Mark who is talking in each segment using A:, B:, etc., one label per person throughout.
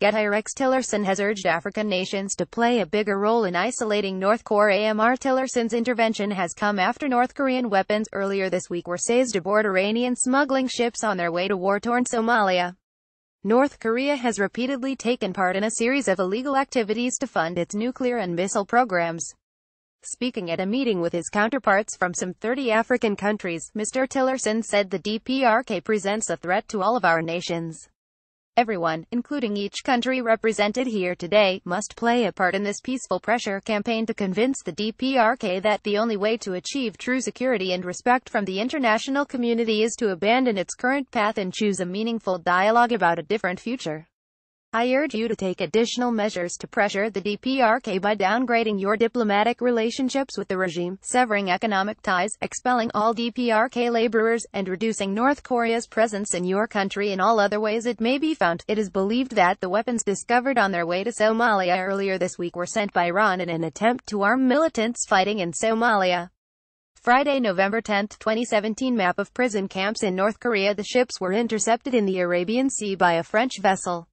A: Getty Rex Tillerson has urged African nations to play a bigger role in isolating North Korea. Amar Tillerson's intervention has come after North Korean weapons earlier this week were seized aboard Iranian smuggling ships on their way to war-torn Somalia. North Korea has repeatedly taken part in a series of illegal activities to fund its nuclear and missile programs. Speaking at a meeting with his counterparts from some 30 African countries, Mr. Tillerson said the DPRK presents a threat to all of our nations. Everyone, including each country represented here today, must play a part in this peaceful pressure campaign to convince the DPRK that the only way to achieve true security and respect from the international community is to abandon its current path and choose a meaningful dialogue about a different future. I urge you to take additional measures to pressure the DPRK by downgrading your diplomatic relationships with the regime, severing economic ties, expelling all DPRK laborers, and reducing North Korea's presence in your country in all other ways it may be found. It is believed that the weapons discovered on their way to Somalia earlier this week were sent by Iran in an attempt to arm militants fighting in Somalia. Friday, November 10, 2017 Map of prison camps in North Korea The ships were intercepted in the Arabian Sea by a French vessel.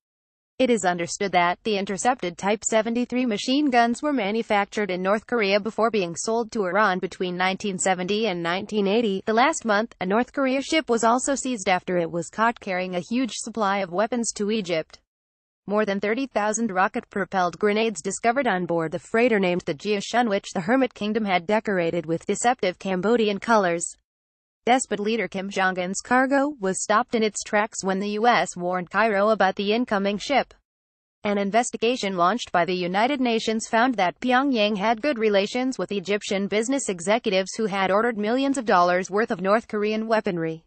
A: It is understood that the intercepted Type 73 machine guns were manufactured in North Korea before being sold to Iran between 1970 and 1980. The last month, a North Korea ship was also seized after it was caught carrying a huge supply of weapons to Egypt. More than 30,000 rocket-propelled grenades discovered on board the freighter named the Jie Shun which the Hermit Kingdom had decorated with deceptive Cambodian colors. Despot leader Kim Jong-un's cargo was stopped in its tracks when the U.S. warned Cairo about the incoming ship. An investigation launched by the United Nations found that Pyongyang had good relations with Egyptian business executives who had ordered millions of dollars worth of North Korean weaponry.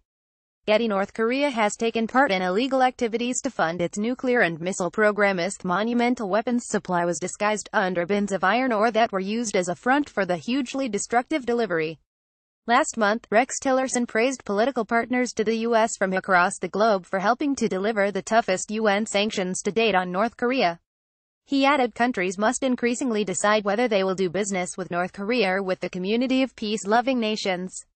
A: Getty North Korea has taken part in illegal activities to fund its nuclear and missile program. Its monumental weapons supply was disguised under bins of iron ore that were used as a front for the hugely destructive delivery. Last month, Rex Tillerson praised political partners to the U.S. from across the globe for helping to deliver the toughest UN sanctions to date on North Korea. He added countries must increasingly decide whether they will do business with North Korea or with the community of peace-loving nations.